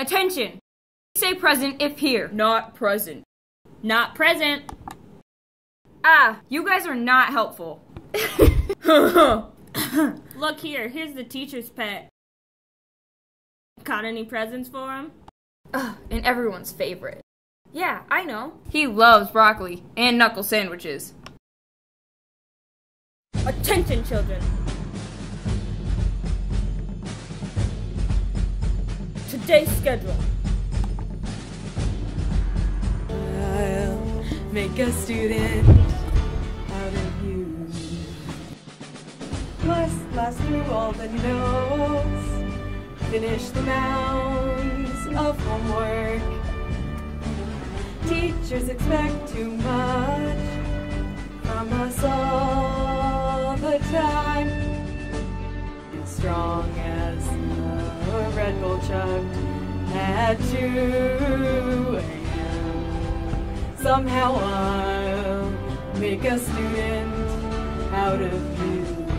Attention! Say present if here. Not present. Not present. Ah, you guys are not helpful. Look here, here's the teacher's pet. Got any presents for him? Ugh, and everyone's favorite. Yeah, I know. He loves broccoli and knuckle sandwiches. Attention, children. Today's schedule. I'll make a student out of you. Must blast through all the notes, finish the mounds of homework. Teachers expect too much Chugged at 2 a.m. Somehow I'll make a student out of you.